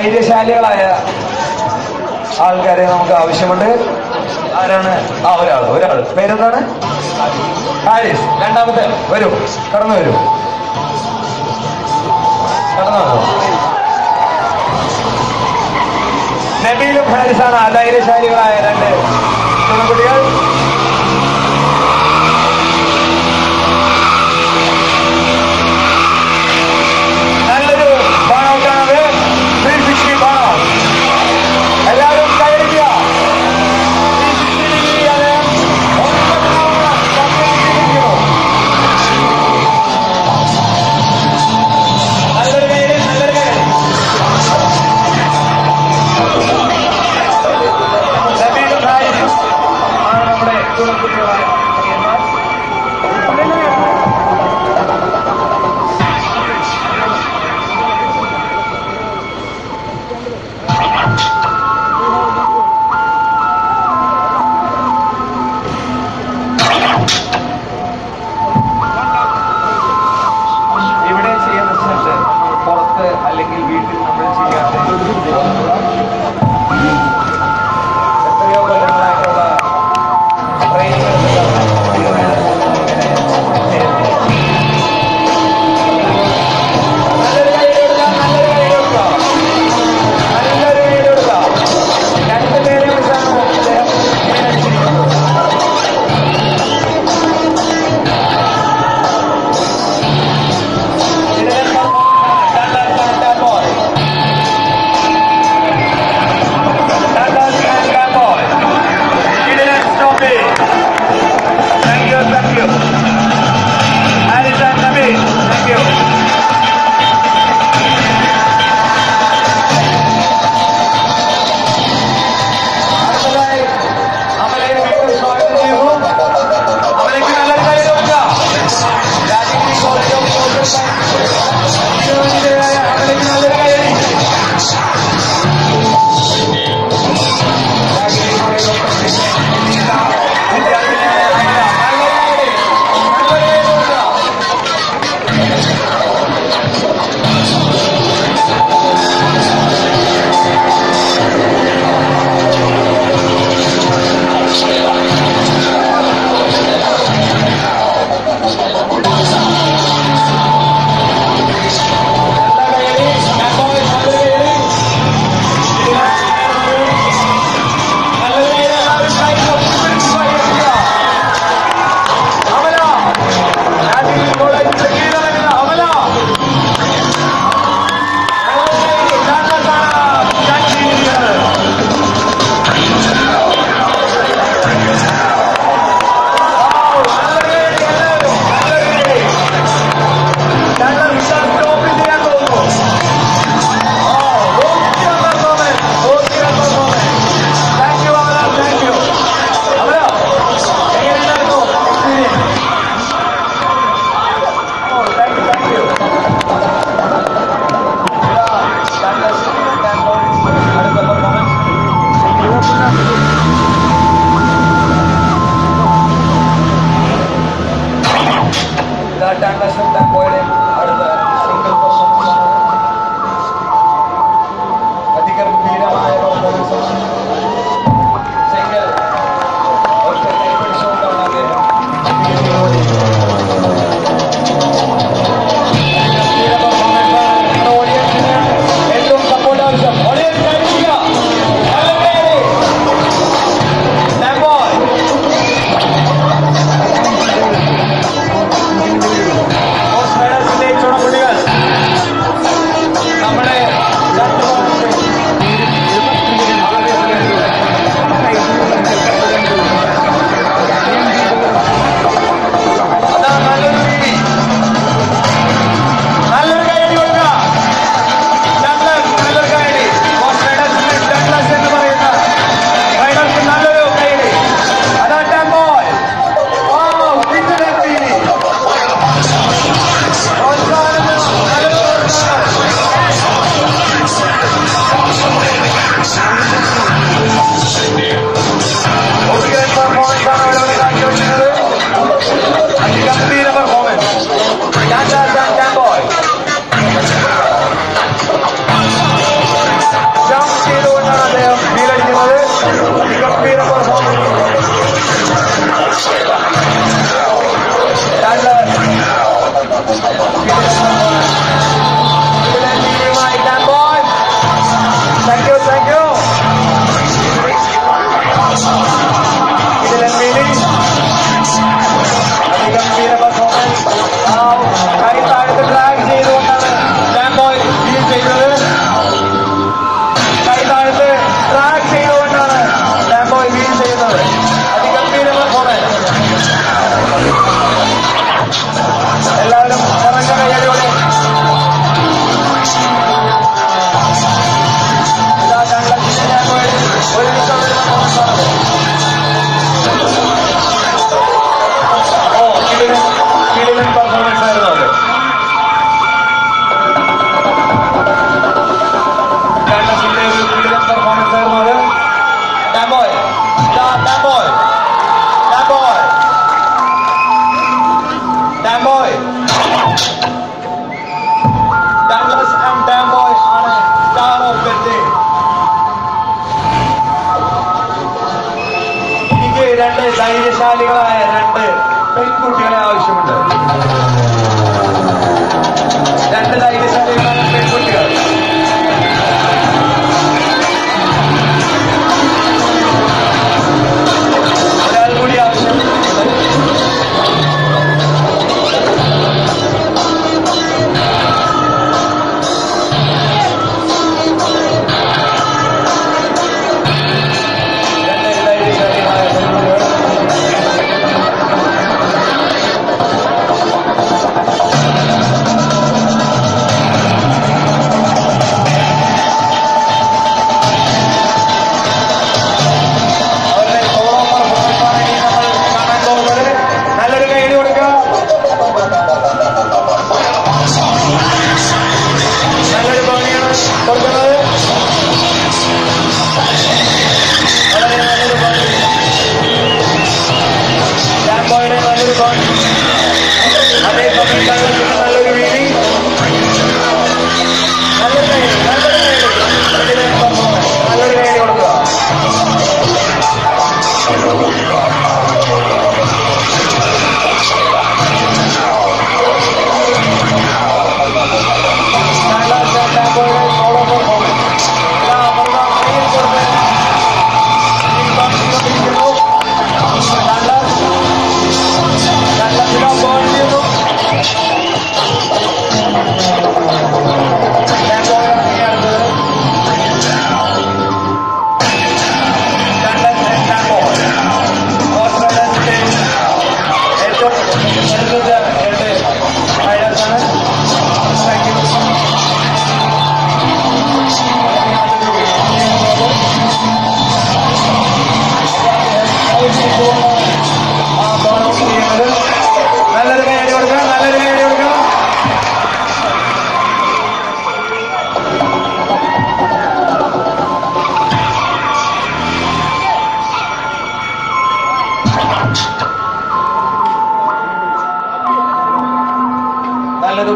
ധൈര്യശാലികളായ ആൾക്കാരെ നമുക്ക് ആവശ്യമുണ്ട്. ആരാണ്? ആ ഒരാൾ ഒരാൾ പേരെന്താണ്? ഹാരിസ്. രണ്ടാമത്തെ. വരൂ. കടന്നു വരൂ. കടന്നു വരൂ. നബീലും ഹാരിസാണ് ധൈര്യശാലികളായ രണ്ട് കുട്ടികൾ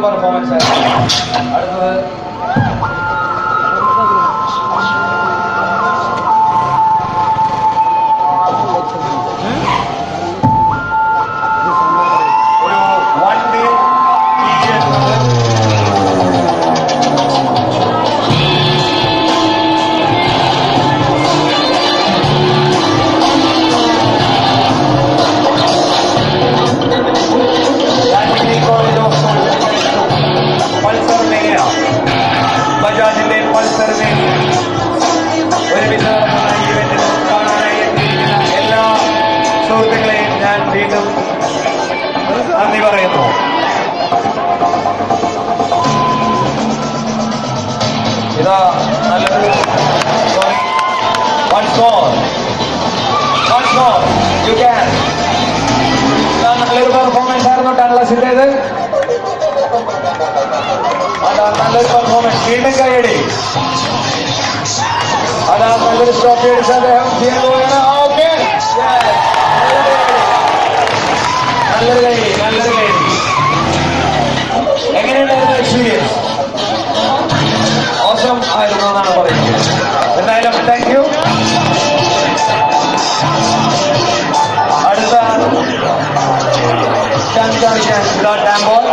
儿子。Another performance. Fielding का ready. Anath Nagar stop red sir है. दिया दो है ना. ओके. नगर गई. नगर गई. Again another experience. Awesome. I don't know now about it. The night of thank you. अड़ता Chanchal Chanchal डैम्बोल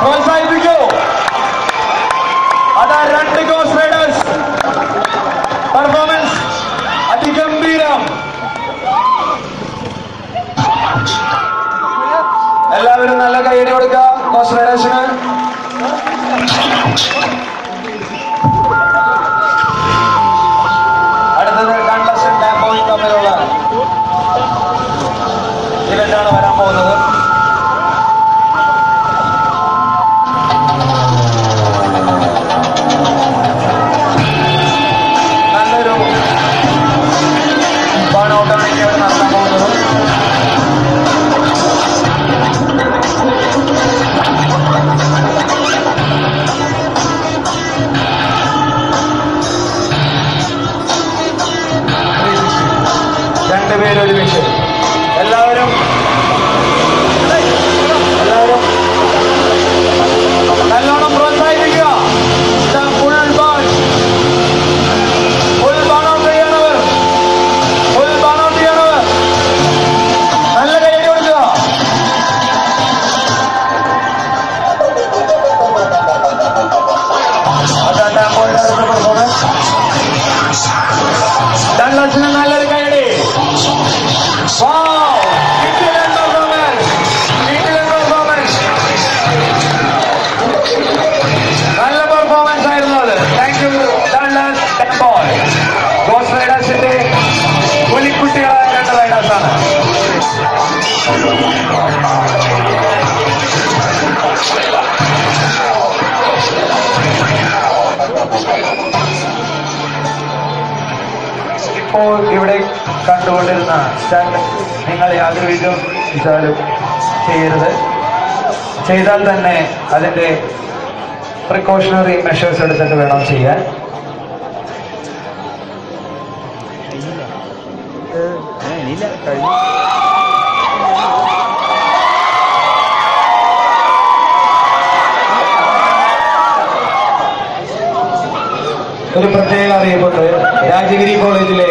One side we go. Other run to go. ഇപ്പോൾ ഇവിടെ കണ്ടുകൊണ്ടിരുന്ന സ്റ്റാൻഡ് നിങ്ങൾ യാതൊരുവിധം ഇതാലും ചെയ്യരുത്. ചെയ്താൽ തന്നെ അതിന്റെ പ്രിക്കോഷണറി മെഷേഴ്സ് എടുത്തിട്ട് വേണം ചെയ്യാൻ. ഒരു പ്രത്യേക അറിയപ്പെട്ട് രാജഗിരി കോളേജിലെ